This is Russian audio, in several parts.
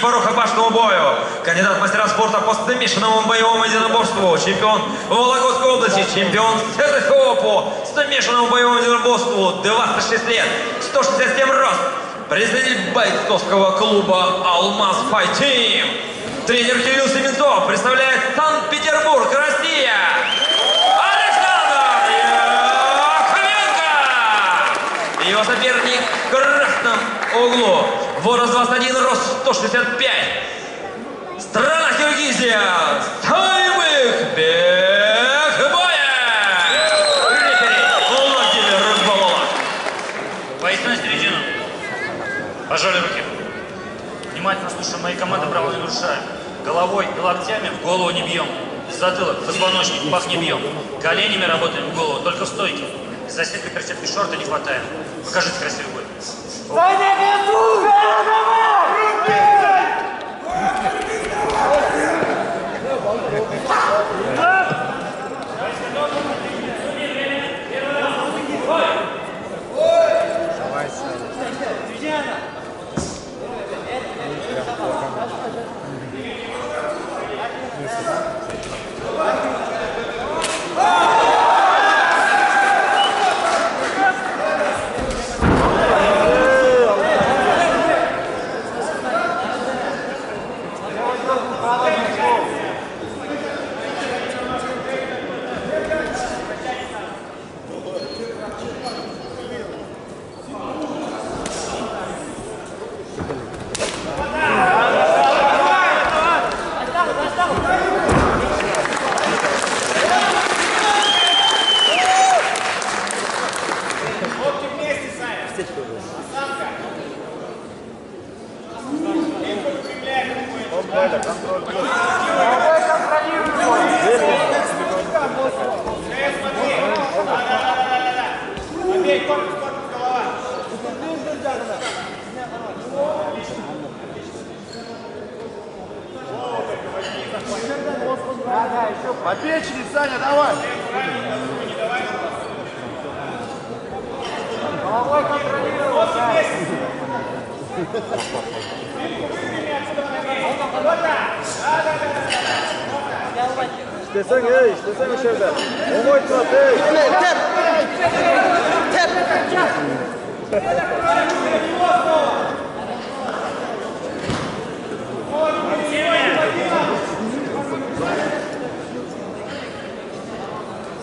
по рукопашному бою. Кандидат мастера спорта по смешанному боевому единоборству. Чемпион Вологодской области. Чемпион СССР по смешанному боевому единоборству. 26 лет. 167 рост. Представитель бойцовского клуба «Алмаз Файтим». Тренер Кирилл Семенцов представляет Санкт-Петербург, Россия. Александр Яковенко! Его соперник в красном углу. Возраст 21, рост 165. Страна Киргизия. Саймых Бекбоя! Рефери Владимир Балалов. Поясни на середину. Пожали руки. Внимательно слушаем мои команды, право не нарушаем. Головой и локтями в голову не бьем. Затылок, позвоночник, пах не бьем. Коленями работаем в голову, только в стойке. За сеткой перчатки шорта не хватает. Покажите красивый бой. По İştesen ey, iştesen içeride. Onu oynat ey. Tep, tep. Tep.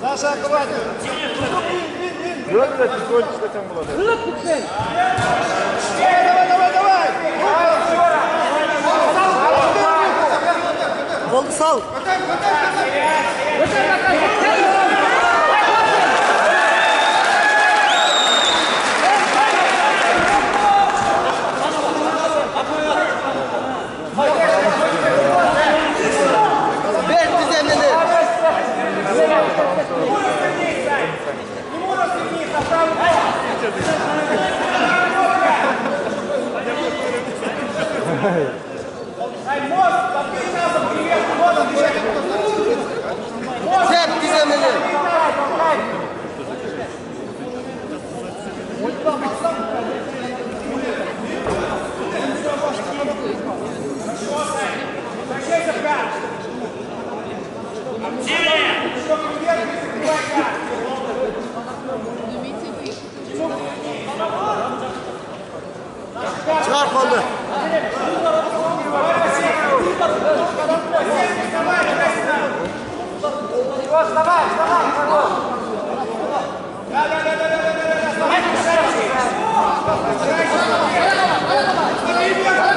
Саша, хватит. Yok da psikoloji işleten buladı. Давай, давай, давай! Gol do Hey. Давай, давай, давай, давай, давай,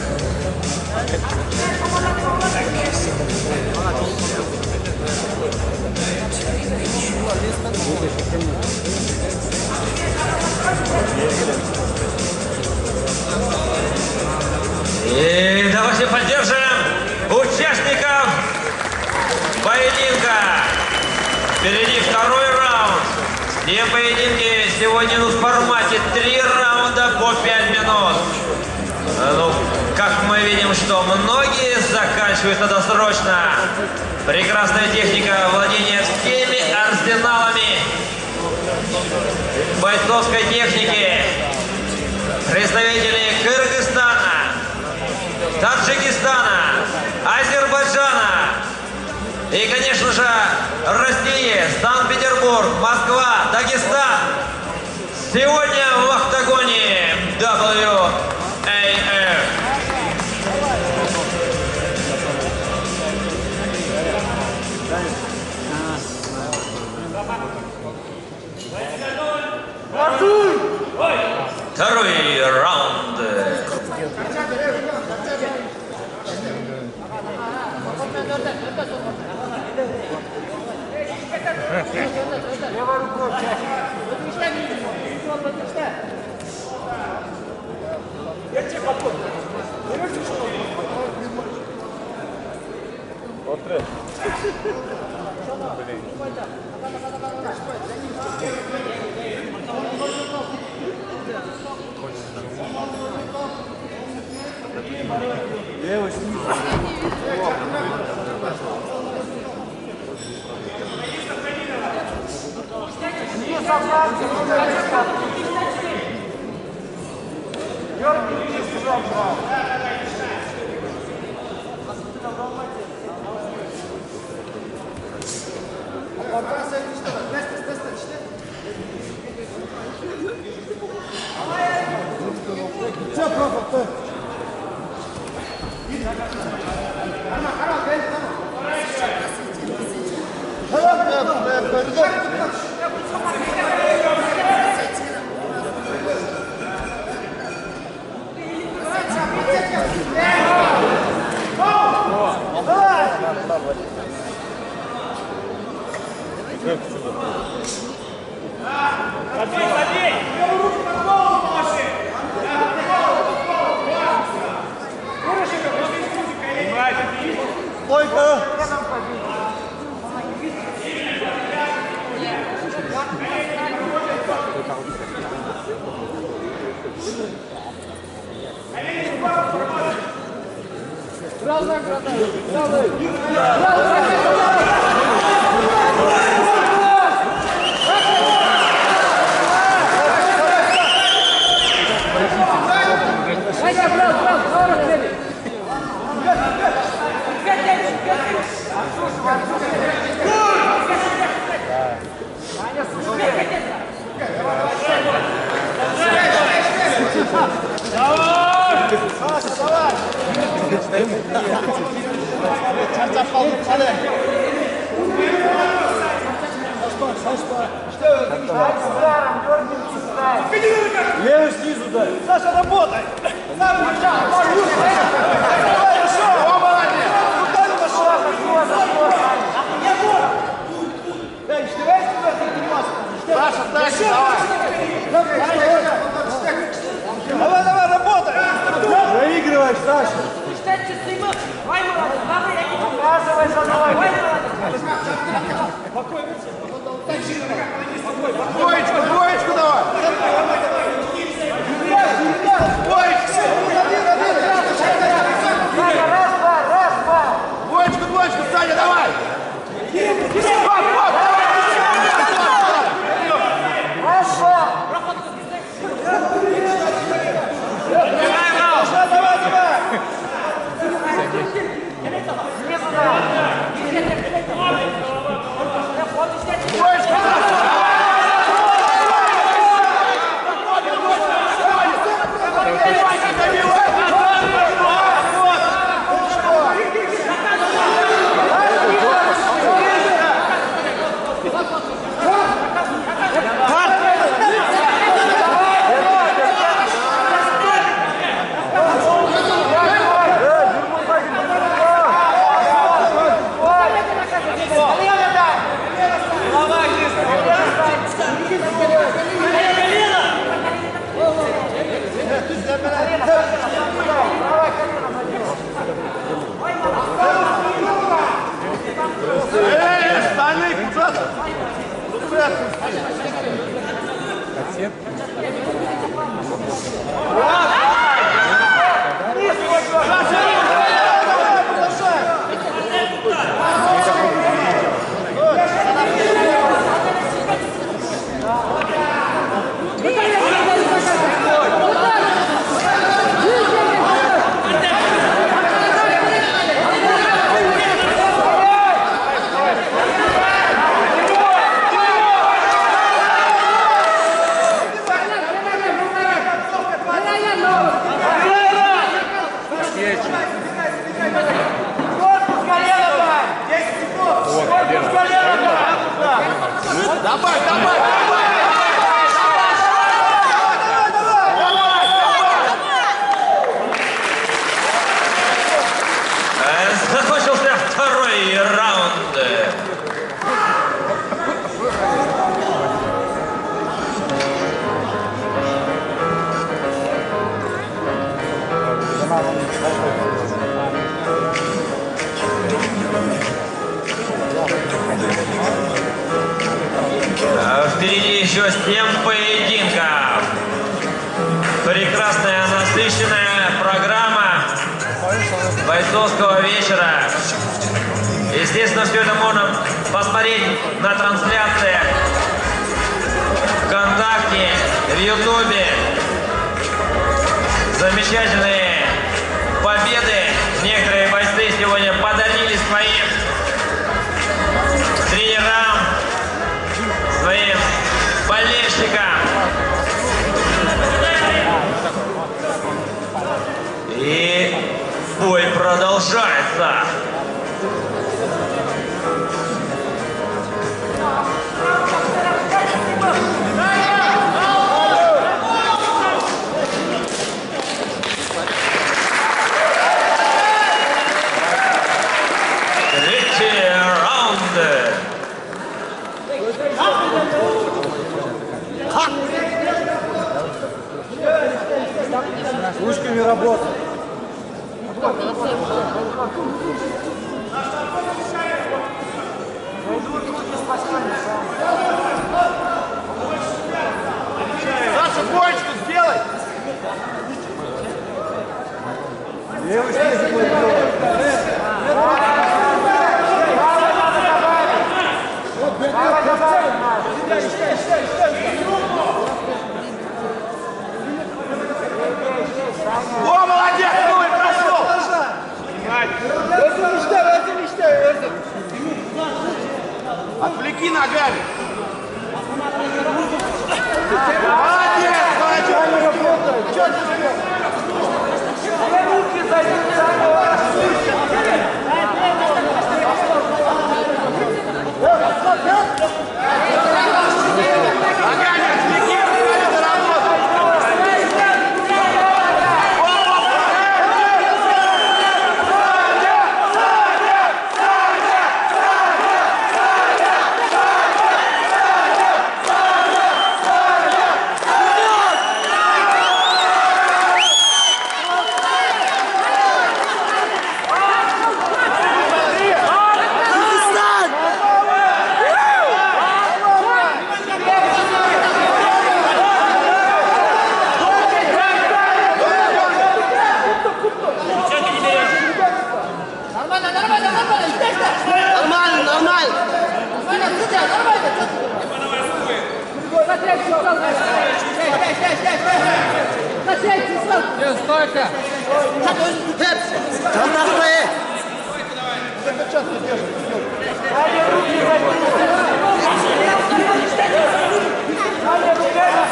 И давайте поддержим участников поединка. Впереди второй раунд. Все поединки сегодня идут в формате три раунда по пять минут. А Ну, как мы видим, что многие заканчиваются досрочно. Прекрасная техника владения всеми арсеналами бойцовской техники. Представители Кыргызстана, Таджикистана, Азербайджана и, конечно же, России, Санкт-Петербург, Москва, Дагестан. Сегодня в октагоне WAF. Левый Георгий Писков. Давай! Давай, давай, работай! Проигрываешь, Саша! Показывай за ноги! Двоечку, двоечку давай! Двоечку! Один, один! Раз, два, раз, два! Двоечку, двоечку, Саня, давай! That's it. Aparte. еще 7 поединков. Прекрасная насыщенная программа бойцовского вечера. Естественно, все это можно посмотреть на трансляциях ВКонтакте, в Ютубе. Замечательные победы Мельничника. И бой продолжается. и ногами. Молодец, Карачев! Че ты Все руки за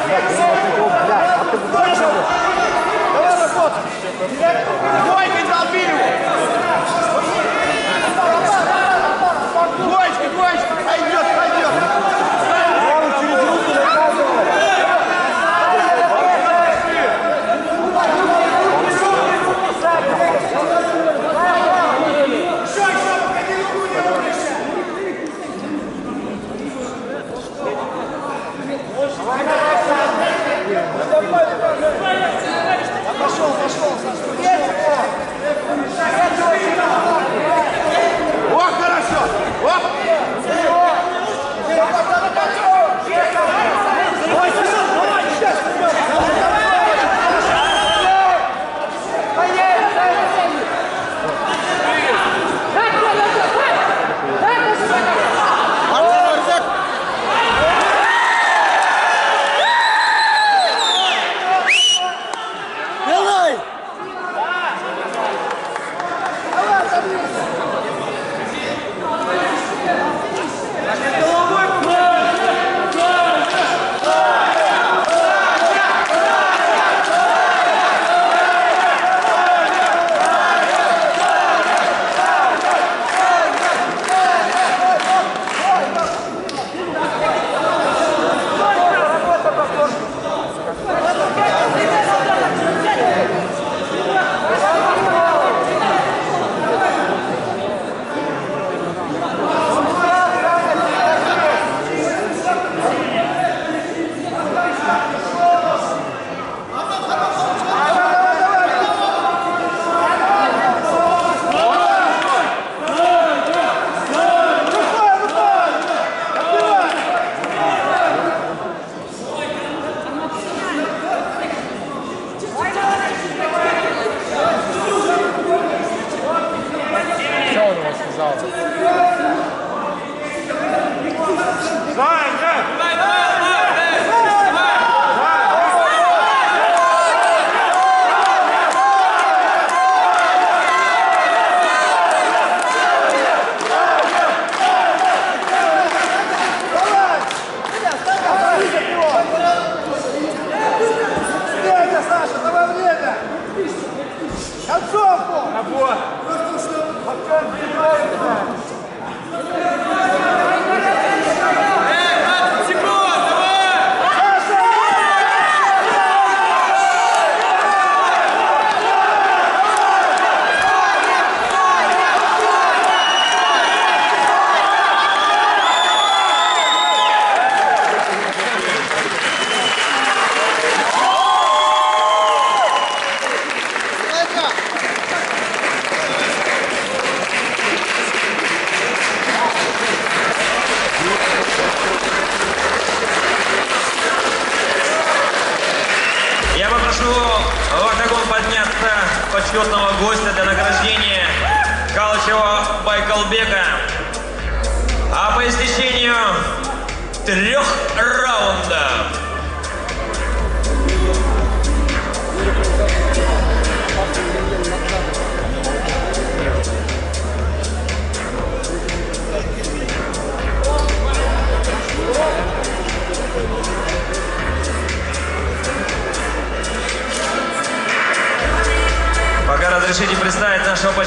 Yes.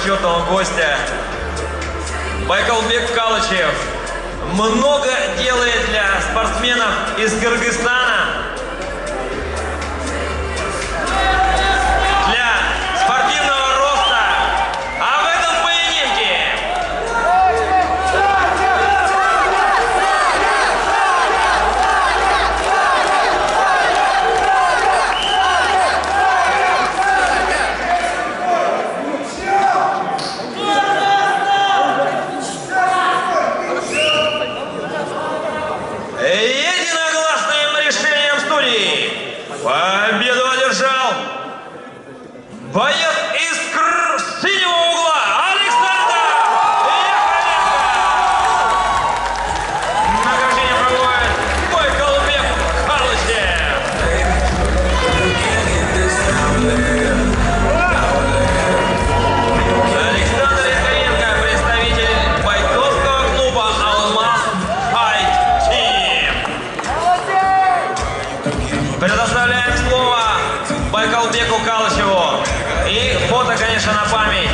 Почетного гостя. Байкалбек Калычев много делает для спортсменов из Кыргызстана. Конечно, на память.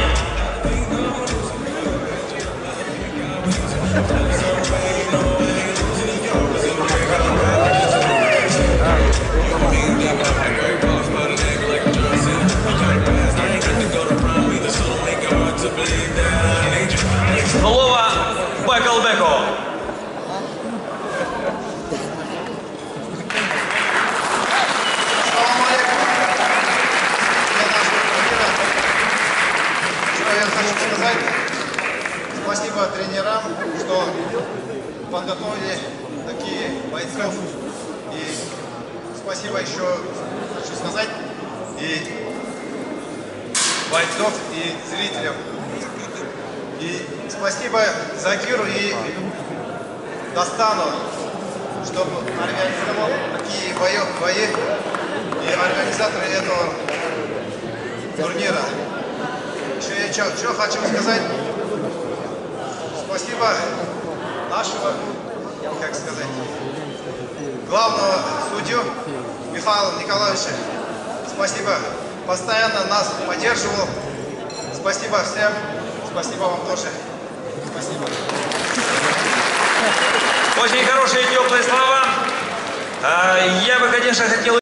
Слово Байкалбеку. Салам алейкум. Для нашего турнира. Что я хочу сказать. Спасибо тренерам, что подготовили такие бойцов. И спасибо еще хочу сказать и бойцов, и зрителям. И спасибо Закиру и Достану, чтобы организовал такие бои, бои и организаторы этого турнира. Еще я что, что хочу сказать? Спасибо нашего, как сказать, главного судью Михаила Николаевича. Спасибо. Постоянно нас поддерживал. Спасибо всем. Спасибо вам тоже. Спасибо. Очень хорошие теплые слова. А, Я бы, конечно, хотел